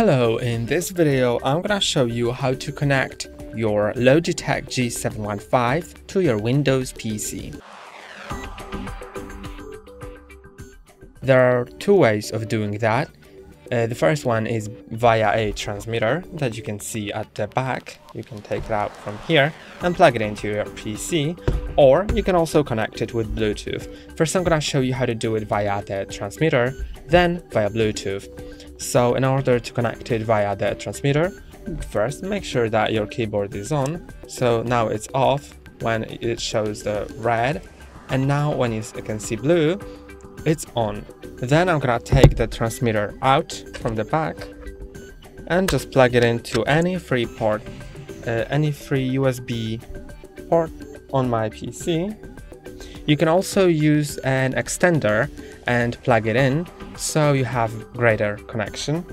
Hello, in this video I'm gonna show you how to connect your Logitech G715 to your Windows PC. There are two ways of doing that. Uh, the first one is via a transmitter that you can see at the back. You can take it out from here and plug it into your PC, or you can also connect it with Bluetooth. First I'm gonna show you how to do it via the transmitter, then via Bluetooth. So in order to connect it via the transmitter, first make sure that your keyboard is on. So now it's off when it shows the red, and now when you can see blue, it's on. Then I'm gonna take the transmitter out from the back and just plug it into any free port, uh, any free USB port on my PC. You can also use an extender and plug it in so you have greater connection.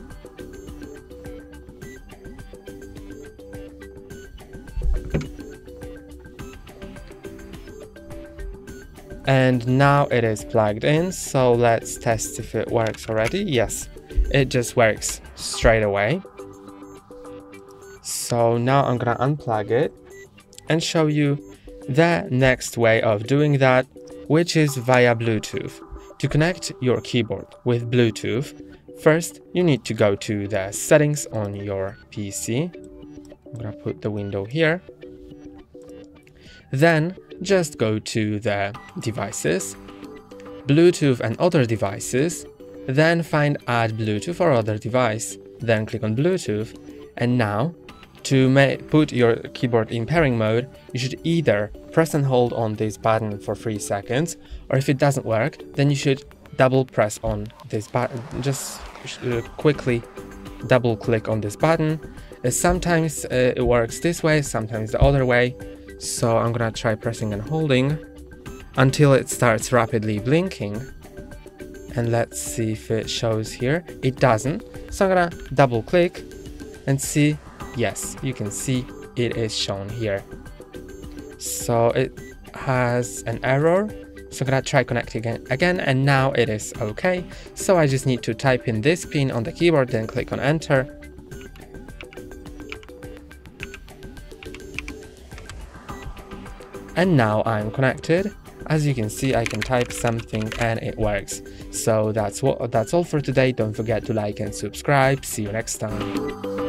And now it is plugged in, so let's test if it works already. Yes, it just works straight away. So now I'm gonna unplug it and show you the next way of doing that, which is via Bluetooth. To connect your keyboard with Bluetooth, first you need to go to the settings on your PC. I'm gonna put the window here. Then just go to the devices, Bluetooth and other devices, then find add Bluetooth or other device, then click on Bluetooth, and now to put your keyboard in pairing mode, you should either press and hold on this button for 3 seconds, or if it doesn't work, then you should double press on this button, just uh, quickly double click on this button. Uh, sometimes uh, it works this way, sometimes the other way, so I'm gonna try pressing and holding until it starts rapidly blinking. And let's see if it shows here. It doesn't. So I'm gonna double click and see, yes, you can see it is shown here. So it has an error. So I'm gonna try connecting again and now it is okay. So I just need to type in this pin on the keyboard, then click on enter And now I'm connected. As you can see, I can type something and it works. So that's what that's all for today. Don't forget to like and subscribe. See you next time.